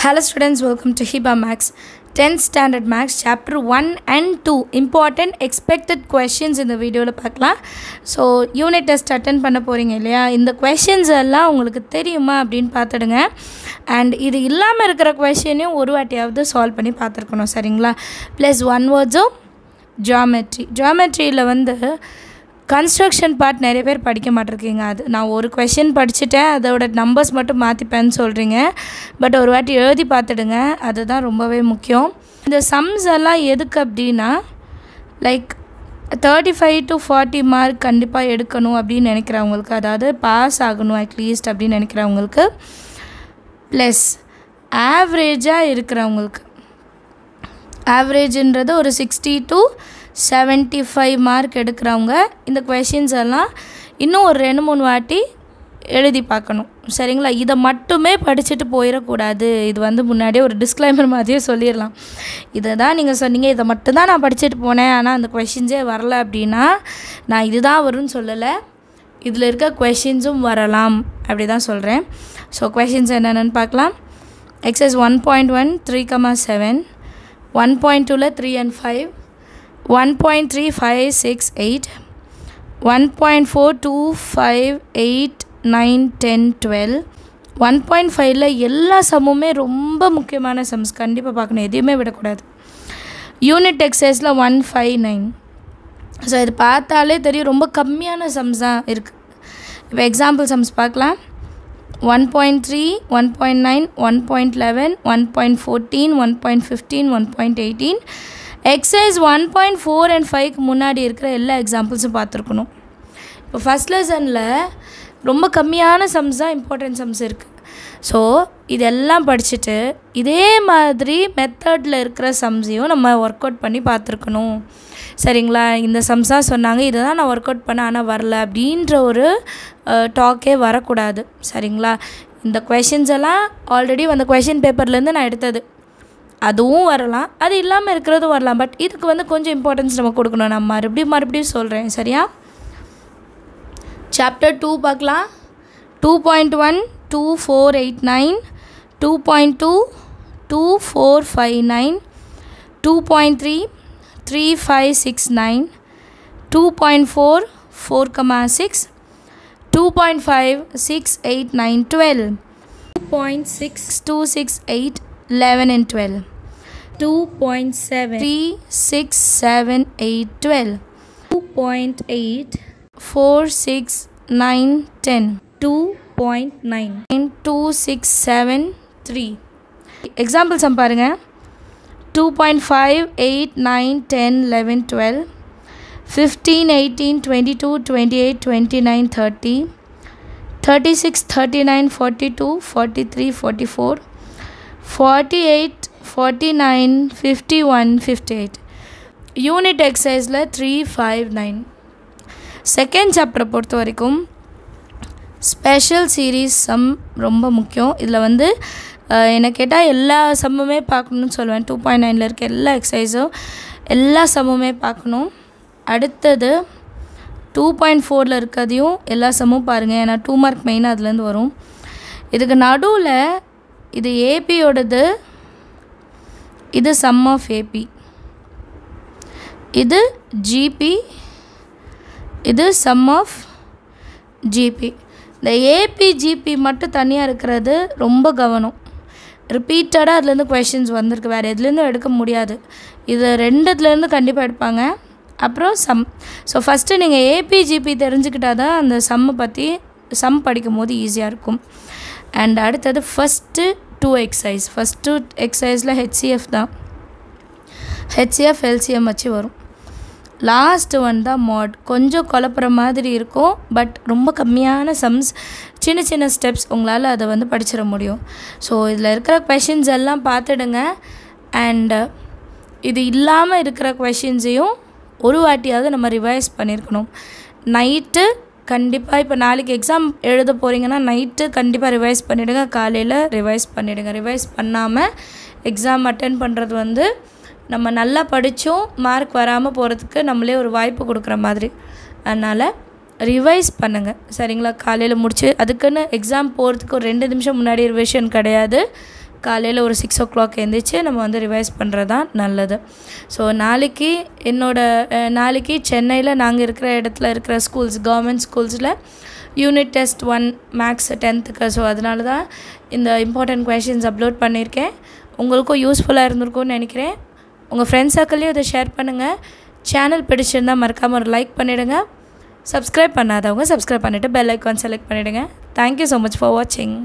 Hello students welcome to Hiba maths tenth standard maths chapter one and two important expected questions இந்த வீடியோவில் பார்க்கலாம். So unit test attend பண்ண போகிறீங்க இல்லையா? இந்த கொஷின்ஸ் எல்லாம் உங்களுக்கு தெரியுமா அப்படின்னு பார்த்துடுங்க. அண்ட் இது இல்லாமல் இருக்கிற கொஷினையும் ஒரு வாட்டியாவது சால்வ் பண்ணி பார்த்துருக்கணும் சரிங்களா? ப்ளஸ் ஒன் வேர்ட்ஸும் ஜாமெட்ரி ஜாமெட்ரியில் வந்து கன்ஸ்ட்ரக்ஷன் பார்ட் நிறைய பேர் படிக்க மாட்டிருக்கீங்க. அது நான் ஒரு கொஷின் படிச்சுட்டேன். அதோட நம்பர்ஸ் மட்டும் மாற்றிப்பேன்னு சொல்கிறீங்க பட் ஒரு வாட்டி எழுதி பார்த்துடுங்க. அதுதான் ரொம்பவே முக்கியம். இந்த சம்ஸ் எல்லாம் எதுக்கு அப்படின்னா like thirty five to forty mark கண்டிப்பாக எடுக்கணும் அப்படின்னு நினைக்கிறவங்களுக்கு அதாவது பாஸ் ஆகணும் அட்லீஸ்ட் அப்படின்னு நினைக்கிறவங்களுக்கு ப்ளஸ் ஆவரேஜாக இருக்கிறவங்களுக்கு. ஆவரேஜுன்றது ஒரு sixty to seventy five mark எடுக்கிறவங்க இந்த கொஷின்ஸ் எல்லாம் இன்னும் ஒரு ரெண்டு மூணு வாட்டி எழுதி பார்க்கணும். சரிங்களா? இதை மட்டுமே படிச்சுட்டு போயிடக்கூடாது. இது வந்து முன்னாடியே ஒரு டிஸ்க்ளைமர் மாதிரியே சொல்லிடலாம். இதை தான் நீங்கள் சொன்னீங்க. இதை மட்டும்தான் நான் படிச்சுட்டு போனேன். ஆனால் அந்த கொஷின்ஸே வரல அப்படின்னா நான் இதுதான் வரும்னு சொல்லலை. இதில் இருக்க கொஷின்ஸும் வரலாம். அப்படி தான் சொல்கிறேன் ஸோ கொஷின்ஸ் என்னென்னு பார்க்கலாம் exercise one point one three comma seven one point டூவில் three and five one point three five six eight one point four two five eight nine ten twelve one point ஃபைவ்ல எல்லா சம்முமே ரொம்ப முக்கியமான sums கண்டிப்பாக பார்க்கணும். எதையுமே விடக்கூடாது. யூனிட் எக்ஸசைஸில் ஒன் ஃபைவ் நைன் ஸோ இது பார்த்தாலே தெரியும். ரொம்ப கம்மியான சம்ஸ் தான் இருக்குது இப்போ எக்ஸாம்பிள் சம்ஸ் பார்க்கலாம். One point three one point nine one point eleven one point fourteen one point fifteen one point eighteen exercise one point four and ஃபைவ்க்கு முன்னாடி இருக்கிற எல்லா எக்ஸாம்பிள்ஸும் பார்த்துருக்கணும். இப்போ ஃபஸ்ட் லெசனில் ரொம்ப கம்மியான சம்ஸ் தான் இம்பார்ட்டன்ட் சம்ஸ் இருக்குது ஸோ இதெல்லாம் படிச்சுட்டு இதே மாதிரி மெத்தடில் இருக்கிற சம்ஸையும் நம்ம ஒர்க் அவுட் பண்ணி பார்த்துருக்கணும். சரிங்களா? இந்த சம்ஸாக சொன்னாங்க. இதை தான் நான் ஒர்க் அவுட் பண்ணேன் ஆனால் வரல அப்படின்ற ஒரு டாக்கே வரக்கூடாது. சரிங்களா? இந்த கொஷின்ஸ் எல்லாம் ஆல்ரெடி அந்த கொஷின் பேப்பர்லேருந்து நான் எடுத்தது. அதுவும் வரலாம். அது இல்லாமல் இருக்கிறதும் வரலாம். பட் இதுக்கு வந்து கொஞ்சம் இம்பார்ட்டன்ஸ் நம்ம கொடுக்கணும். நான் மறுபடியும் மறுபடியும் சொல்கிறேன் சரியா? சாப்டர் டூ பார்க்கலாம். Two point one two four eight nine two point two two four five nine two point three three five six nine two point four four comma six two point five six eight nine twelve two point six two six eight 11 and 12 2.7 3 6 7 8 12 2.8 4 6 9 10 2.9 2 6 7 3 example some பாருங்க 2.5 8 9 10 11 12 15 18 22 28 29 30 36 39 42 43 44 48 49 51 58 unit எக்ஸசைஸில் three five nine second சாப்டரை பொறுத்த வரைக்கும் special series some ரொம்ப முக்கியம். இதில் வந்து என்னை கேட்டால் எல்லா சம்முமே பார்க்கணுன்னு சொல்லுவேன். டூ பாயிண்ட் நைனில் இருக்க எல்லா எக்ஸசைஸும் எல்லா சம்முமே பார்க்கணும். அடுத்தது டூ பாயிண்ட் ஃபோரில் இருக்கிறதையும் எல்லா சம்மும் பாருங்கள் ஏன்னா டூ மார்க் மெயினாக அதுலேருந்து வரும். இதுக்கு நடுவில் இது ஏபியோடது இது சம் ஆஃப் ஏபி இது ஜிபி இது சம் ஆஃப் ஜிபி இந்த ஏபி ஜிபி மட்டும் தனியாக இருக்கிறது ரொம்ப கவனம். ரிப்பீட்டடாக அதுலேருந்து கொஷின்ஸ் வந்திருக்கு. வேறு எதுலேருந்தும் எடுக்க முடியாது. இது ரெண்டுத்துலேருந்து கண்டிப்பாக எடுப்பாங்க. அப்புறம் சம் ஸோ ஃபஸ்ட்டு நீங்கள் ஏபி ஜிபி தெரிஞ்சுக்கிட்டால் தான் அந்த சம்மை பற்றி சம் படிக்கும் போது ஈஸியாக இருக்கும். அண்ட் அடுத்தது ஃபஸ்ட்டு டூ எக்ஸசைஸ் ஃபஸ்ட்டு எக்ஸசைஸில் ஹெச்சிஎஃப் தான். ஹெச்சிஎஃப் எல்சிஎம் வச்சு வரும். லாஸ்ட்டு ஒன் தான் மாட் கொஞ்சம் குழப்புற மாதிரி இருக்கும் பட் ரொம்ப கம்மியான சம்ஸ் சின்ன சின்ன ஸ்டெப்ஸ் உங்களால் அதை வந்து படிச்சிட முடியும். ஸோ இதில் இருக்கிற கொஷின்ஸ் எல்லாம் பார்த்துடுங்க. அண்டு இது இல்லாமல் இருக்கிற கொஷின்ஸையும் ஒரு வாட்டியாவது நம்ம ரிவைஸ் பண்ணியிருக்கணும் நைட்டு கண்டிப்பாக இப்போ நாளைக்கு எக்ஸாம் எழுத போகிறீங்கன்னா நைட்டு கண்டிப்பாக ரிவைஸ் பண்ணிவிடுங்க காலையில் ரிவைஸ் பண்ணிவிடுங்க ரிவைஸ் பண்ணாமல் எக்ஸாம் அட்டன் பண்ணுறது வந்து நம்ம நல்லா படித்தும் மார்க் வராமல் போகிறதுக்கு நம்மளே ஒரு வாய்ப்பு கொடுக்குற மாதிரி. அதனால் ரிவைஸ் பண்ணுங்கள் சரிங்களா? காலையில் முடிச்சு அதுக்குன்னு எக்ஸாம் போகிறதுக்கு ஒரு ரெண்டு நிமிஷம் முன்னாடி ரிவிஷன் கிடையாது. காலையில் ஒரு சிக்ஸ் ஓ கிளாக் எழுந்திரிச்சு நம்ம வந்து ரிவைஸ் பண்ணுறது தான் நல்லது. ஸோ நாளைக்கு என்னோட நாளைக்கு சென்னையில் நாங்கள் இருக்கிற இடத்துல இருக்கிற ஸ்கூல்ஸ் கவர்மெண்ட் ஸ்கூல்ஸில் யூனிட் டெஸ்ட் ஒன் மேக்ஸ் டென்த்துக்கு ஸோ அதனால தான் இந்த இம்பார்ட்டன்ட் கொஷின்ஸ் அப்லோட் பண்ணியிருக்கேன். உங்களுக்கும் யூஸ்ஃபுல்லாக இருந்திருக்கும்னு நினைக்கிறேன். உங்கள் ஃப்ரெண்ட்ஸ் சர்க்கிள்லேயும் இதை ஷேர் பண்ணுங்கள் சேனல் பிடிச்சிருந்தால் மறக்காமல் ஒரு லைக் பண்ணிவிடுங்க சப்ஸ்கிரைப் பண்ணாதவங்க சப்ஸ்கிரைப் பண்ணிவிட்டு பெல் ஐக்கான் செலக்ட் பண்ணிவிடுங்க thank you so much for வாட்சிங்